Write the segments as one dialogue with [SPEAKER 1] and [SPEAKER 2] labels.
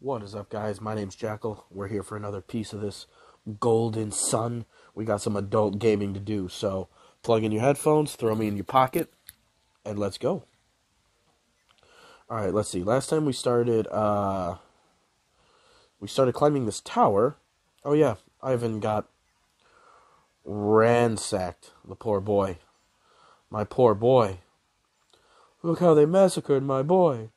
[SPEAKER 1] What is up, guys? My name's Jackal. We're here for another piece of this golden sun. We got some adult gaming to do, so plug in your headphones, throw me in your pocket, and let's go. Alright, let's see. Last time we started, uh. We started climbing this tower. Oh, yeah. Ivan got ransacked. The poor boy. My poor boy. Look how they massacred my boy.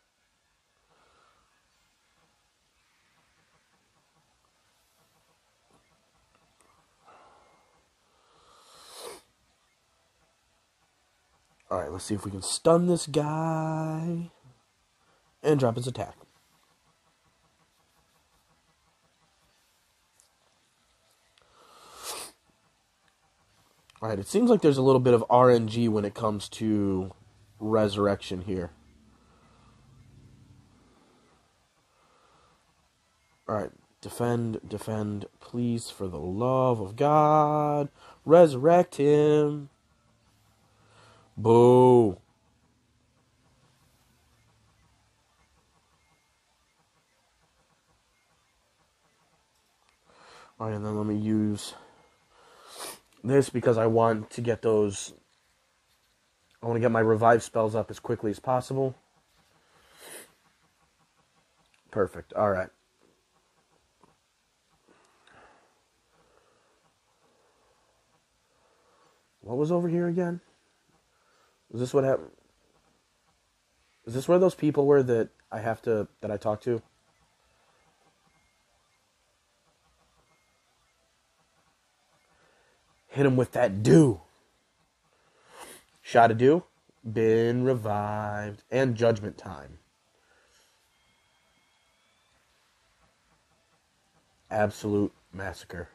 [SPEAKER 1] Alright, let's see if we can stun this guy and drop his attack. Alright, it seems like there's a little bit of RNG when it comes to resurrection here. Alright, defend, defend, please, for the love of God. Resurrect him. Boo. Alright, and then let me use this because I want to get those. I want to get my revive spells up as quickly as possible. Perfect. Alright. What was over here again? Is this what happened? Is this where those people were that I have to that I talked to? Hit him with that dew. Shot a dew. Been revived. And judgment time. Absolute massacre.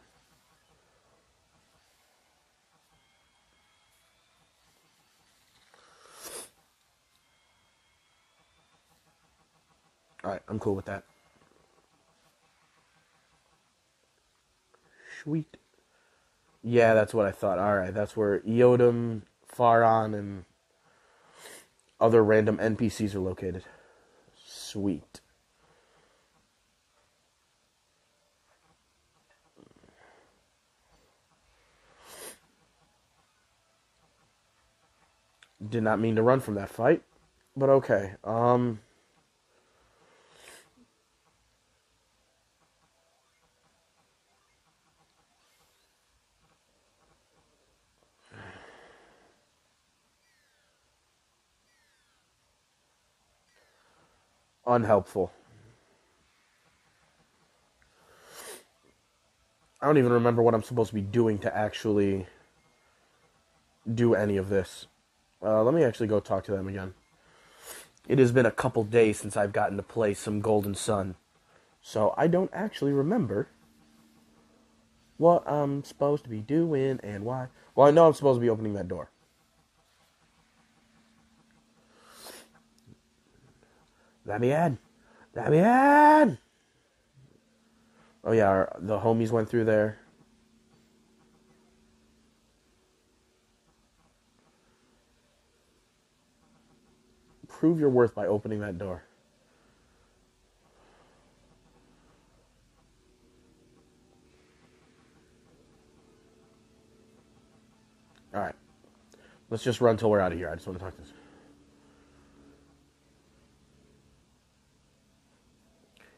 [SPEAKER 1] Alright, I'm cool with that. Sweet. Yeah, that's what I thought. Alright, that's where Eodam, Faran, and other random NPCs are located. Sweet. Did not mean to run from that fight, but okay. Um. Unhelpful. I don't even remember what I'm supposed to be doing to actually do any of this. Uh, let me actually go talk to them again. It has been a couple days since I've gotten to play some Golden Sun, so I don't actually remember what I'm supposed to be doing and why. Well, I know I'm supposed to be opening that door. Let me in. Let me in. Oh yeah, our, the homies went through there. Prove your worth by opening that door. All right. Let's just run till we're out of here. I just want to talk to this.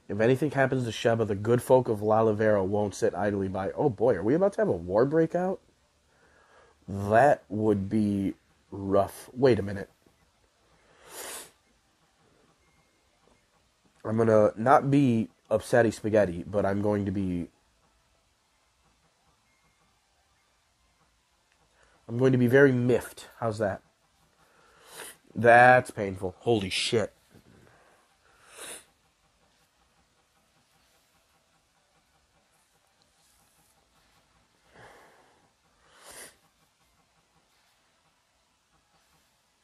[SPEAKER 1] If anything happens to Sheba, the good folk of Lalivero won't sit idly by. Oh boy, are we about to have a war breakout? That would be rough. Wait a minute. I'm gonna not be upsetty spaghetti, but I'm going to be. I'm going to be very miffed. How's that? That's painful. Holy shit.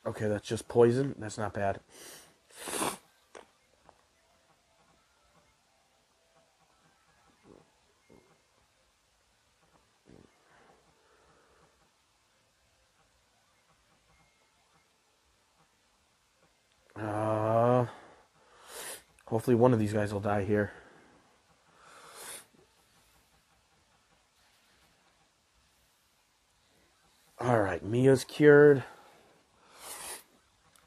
[SPEAKER 1] Okay, that's just poison. That's not bad. Uh, hopefully, one of these guys will die here. Alright, Mia's cured.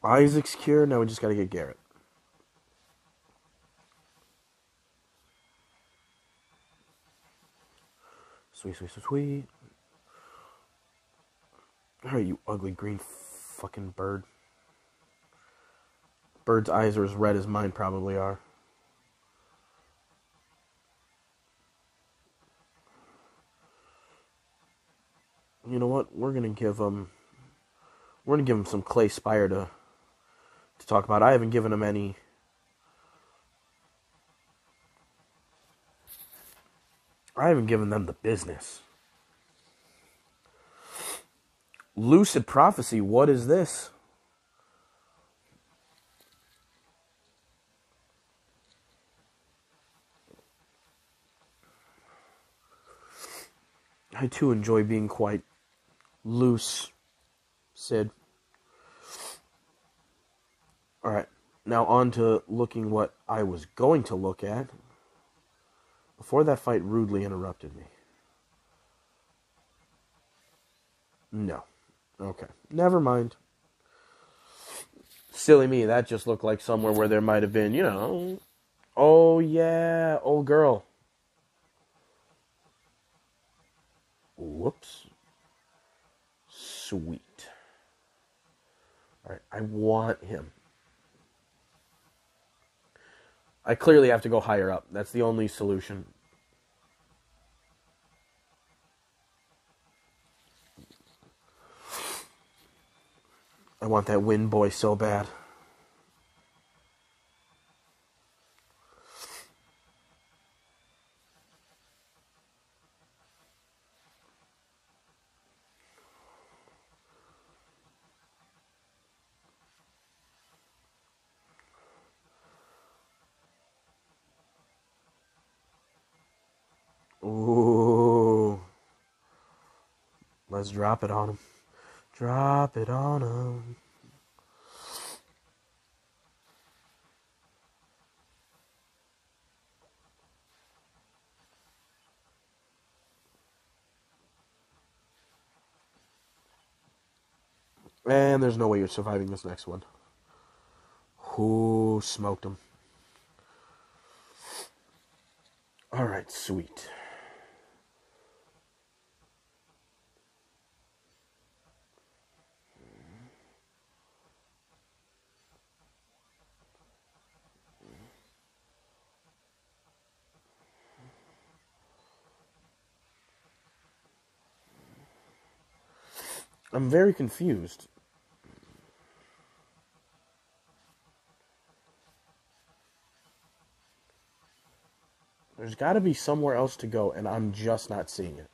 [SPEAKER 1] Isaac's cured. Now we just gotta get Garet. Sweet, sweet, sweet, sweet. Alright, you ugly green fucking bird. Bird's eyes are as red as mine probably are. You know what? We're gonna give him. We're gonna give him some clay spire to to talk about. I haven't given him any. I haven't given them the business. Lucid prophecy. What is this? I too enjoy being quite loose, Sid. Alright, now on to looking what I was going to look at. Before that fight rudely interrupted me. No. Okay. Never mind. Silly me, that just looked like somewhere where there might have been, you know. Oh, yeah, old girl. Whoops. Sweet. Alright, I want him. I clearly have to go higher up. That's the only solution. I want that wind boy so bad. Ooh. Let's drop it on him. Drop it on him. And there's no way you're surviving this next one. Who smoked him? All right, sweet. I'm very confused. There's got to be somewhere else to go, and I'm just not seeing it.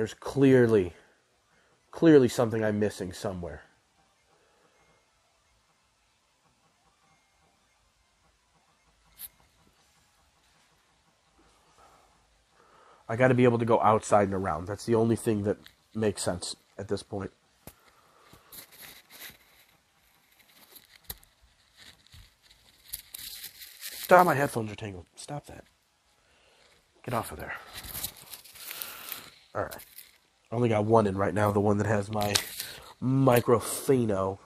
[SPEAKER 1] There's clearly, clearly something I'm missing somewhere. I got to be able to go outside and around. That's the only thing that makes sense at this point. Stop, my headphones are tangled. Stop that. Get off of there. Alright. I only got one in right now, the one that has my micropheno.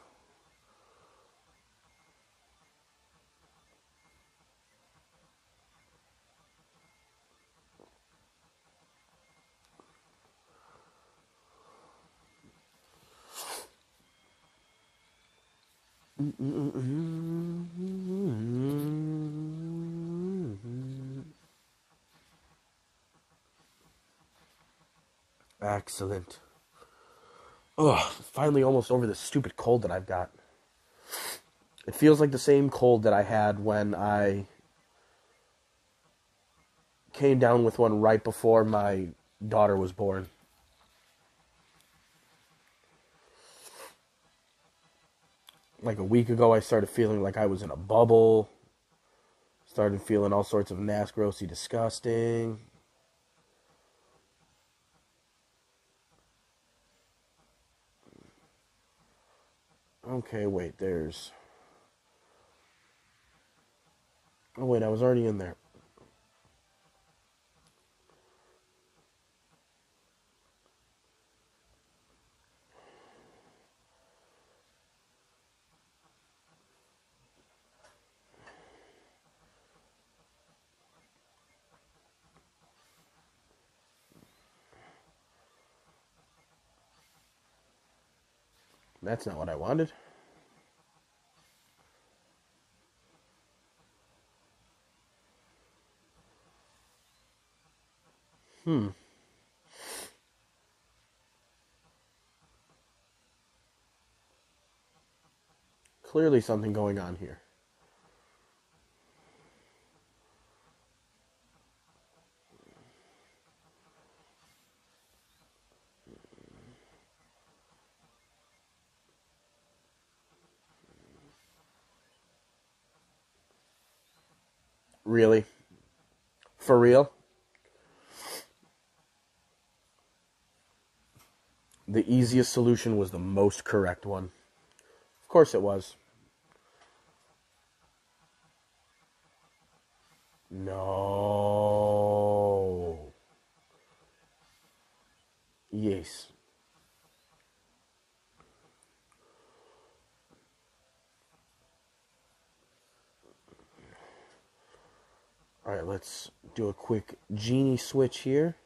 [SPEAKER 1] Excellent. Oh, finally almost over this stupid cold that I've got. It feels like the same cold that I had when I came down with one right before my daughter was born. Like a week ago, I started feeling like I was in a bubble. Started feeling all sorts of nasty, grossy, disgusting. Okay, wait, there's. Oh, wait, I was already in there. That's not what I wanted. Hmm. Clearly something going on here. Really? For real? The easiest solution was the most correct one. Of course it was. No. Yes. All right, let's do a quick genie switch here.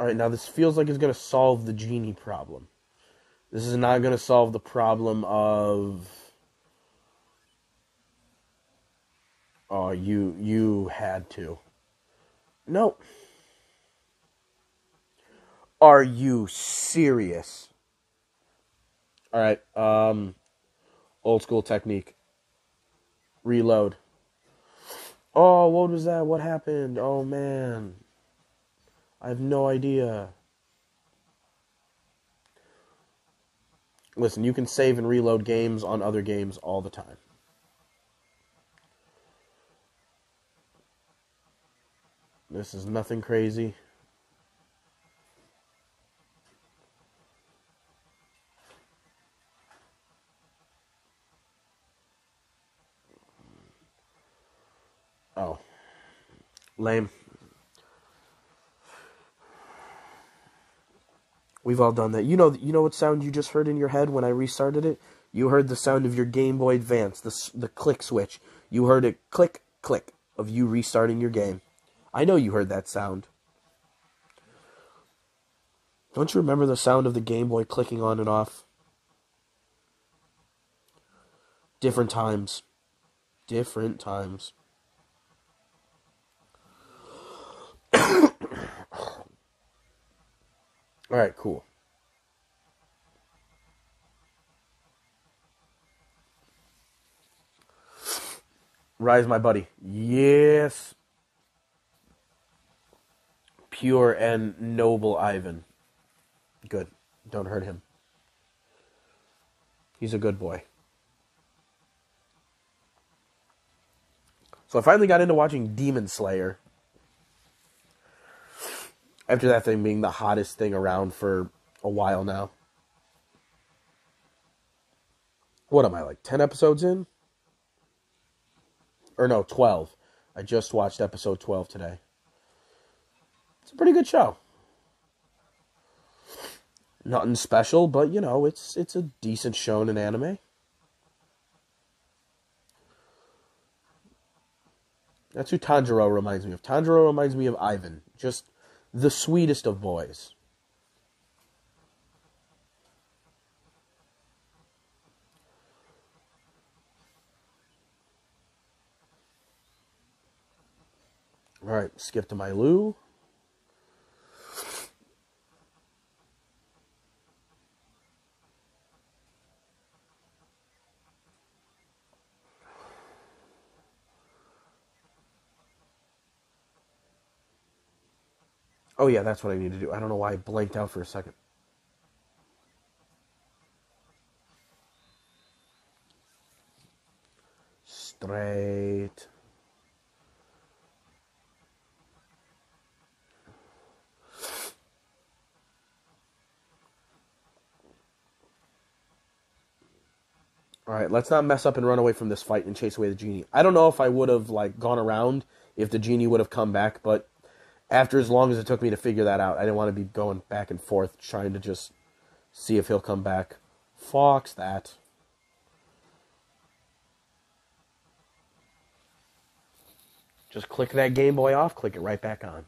[SPEAKER 1] All right, now this feels like it's going to solve the genie problem. This is not going to solve the problem of oh, you you had to. No. Are you serious? All right. Um old school technique. Reload. Oh, what was that? What happened? Oh man. I have no idea. Listen, you can save and reload games on other games all the time. This is nothing crazy. Oh. Lame. We've all done that. You know, you know what sound you just heard in your head when I restarted it? You heard the sound of your Game Boy Advance, the the click switch. You heard it click click of you restarting your game. I know you heard that sound. Don't you remember the sound of the Game Boy clicking on and off? Different times. Different times. All right, cool. Rise, my buddy. Yes. Pure and noble Ivan. Good. Don't hurt him. He's a good boy. So I finally got into watching Demon Slayer after that thing being the hottest thing around for a while now. What am I like 10 episodes in? Or no, 12. I just watched episode 12 today. It's a pretty good show. Nothing special, but you know, it's it's a decent show in anime. That's who Tanjiro reminds me of. Tanjiro reminds me of Ivan. Just the sweetest of boys. All right, skip to my Lou. Oh yeah, that's what I need to do. I don't know why I blanked out for a second. Straight. All right, let's not mess up and run away from this fight and chase away the genie. I don't know if I would have like gone around if the genie would have come back, but after as long as it took me to figure that out, I didn't want to be going back and forth trying to just see if he'll come back. Fox that. Just click that Game Boy off, click it right back on.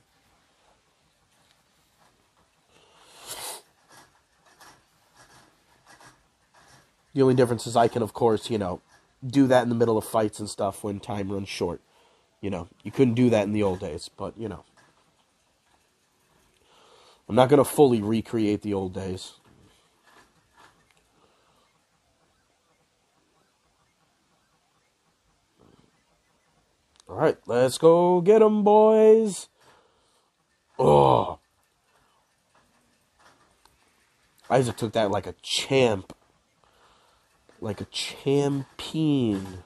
[SPEAKER 1] The only difference is I can, of course, you know, do that in the middle of fights and stuff when time runs short. You know, you couldn't do that in the old days, but, you know. I'm not going to fully recreate the old days. All right, let's go get them, boys. Oh. Isaac took that like a champ like a champion.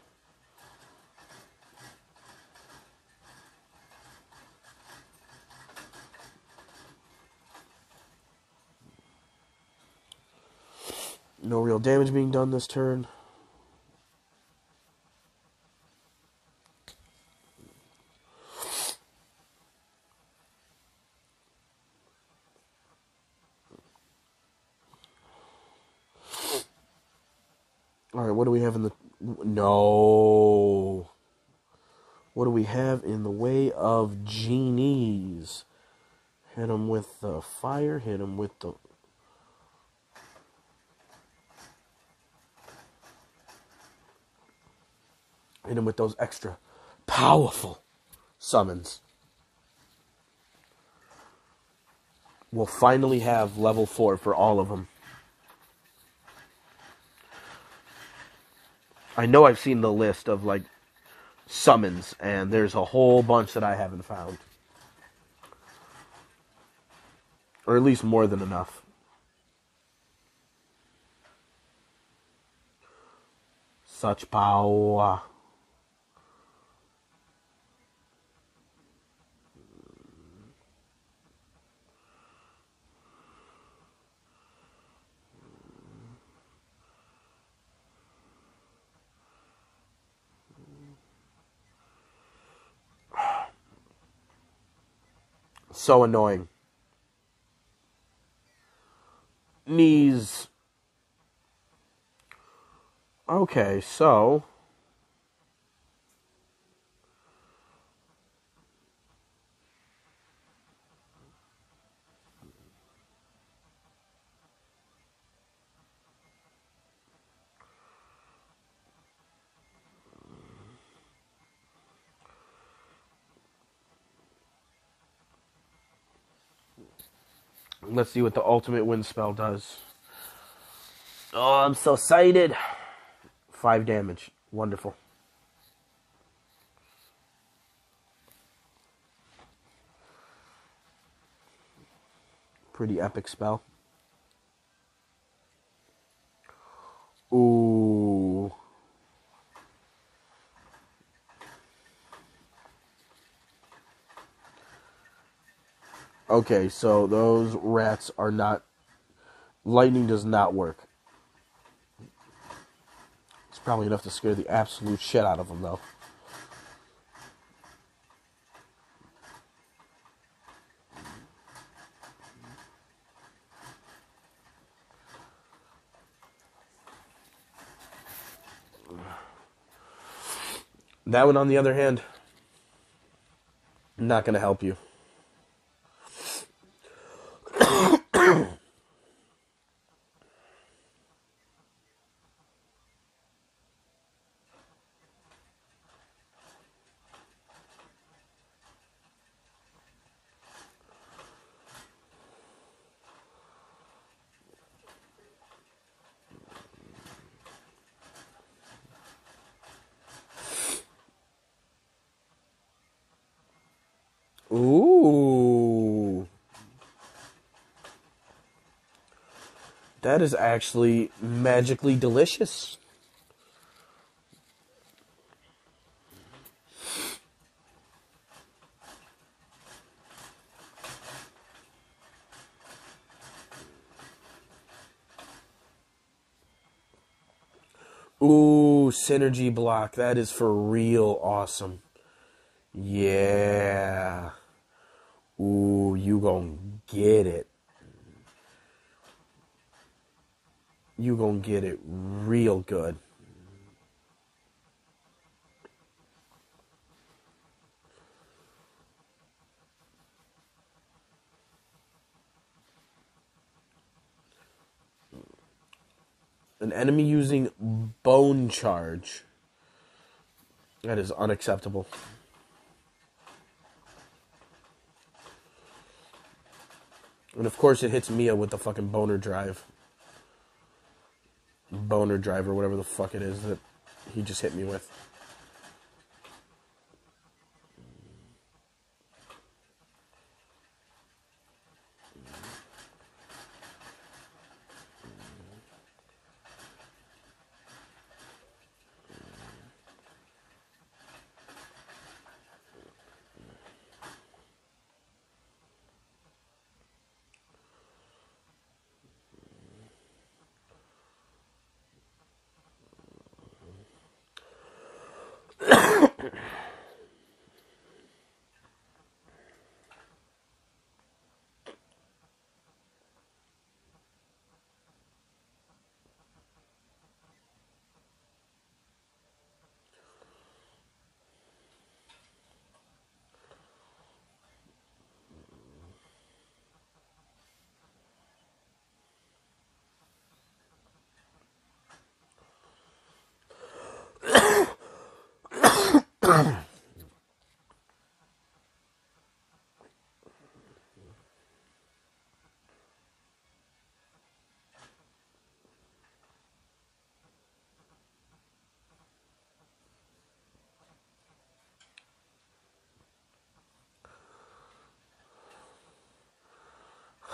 [SPEAKER 1] No real damage being done this turn. All right, what do we have in the no? What do we have in the way of genies? Hit him with the fire. Hit him with the. Hit him with those extra powerful summons. We'll finally have level four for all of them. I know I've seen the list of like summons, and there's a whole bunch that I haven't found. Or at least more than enough. Such power. So annoying. Knees. Okay, so. Let's see what the ultimate wind spell does. Oh, I'm so excited. Five damage. Wonderful. Pretty epic spell. Okay, so those rats are not. Lightning does not work. It's probably enough to scare the absolute shit out of them, though. That one, on the other hand, not going to help you. Ooh. That is actually magically delicious. Ooh, synergy block. That is for real awesome. Yeah. Ooh, you gonna get it. You gonna get it real good. An enemy using bone charge. That is unacceptable. And of course, it hits Mia with the fucking boner drive. Boner drive, or whatever the fuck it is that he just hit me with.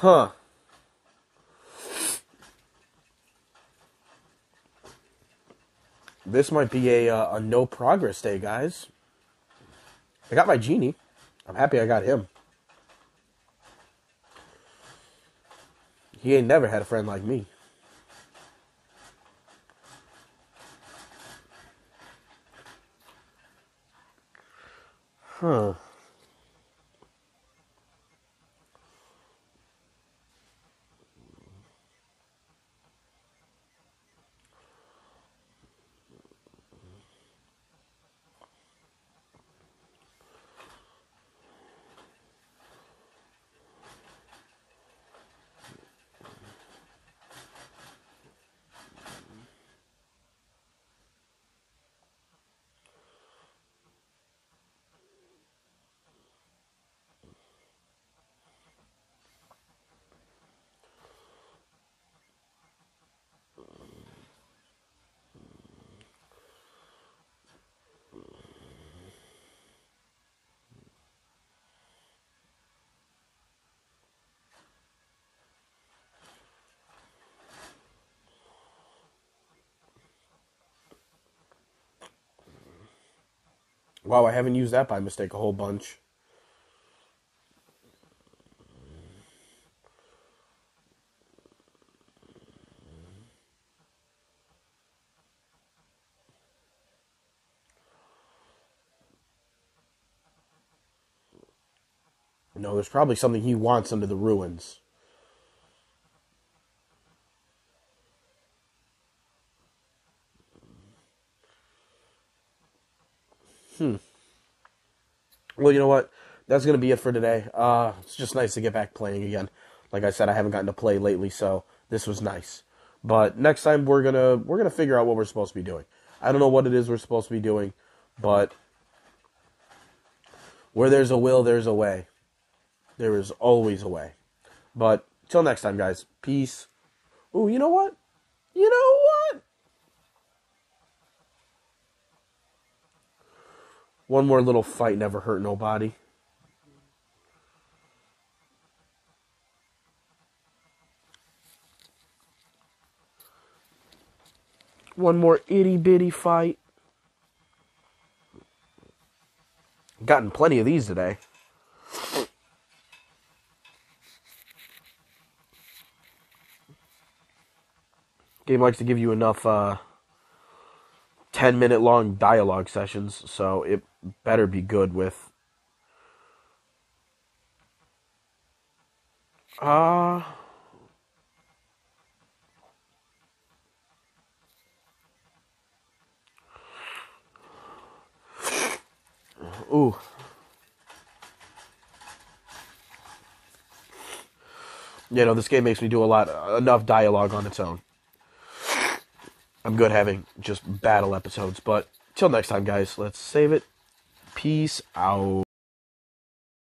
[SPEAKER 1] Huh. This might be a, uh, a no progress day, guys. I got my genie. I'm happy I got him. He ain't never had a friend like me. Huh. Wow, I haven't used that by mistake a whole bunch. No, there's probably something he wants under the ruins. Hmm. Well, you know what? That's gonna be it for today. Uh, it's just nice to get back playing again. Like I said, I haven't gotten to play lately, so this was nice. But next time we're gonna we're gonna figure out what we're supposed to be doing. I don't know what it is we're supposed to be doing, but where there's a will, there's a way. There is always a way. But till next time, guys. Peace. Ooh, you know what? You know what? One more little fight never hurt nobody. One more itty bitty fight. Gotten plenty of these today. Game likes to give you enough uh, 10 minute long dialogue sessions, so it better be good with. Uh. Ooh. You know, this game makes me do a lot, enough dialogue on its own. I'm good having just battle episodes, but till next time, guys, let's save it. Peace out.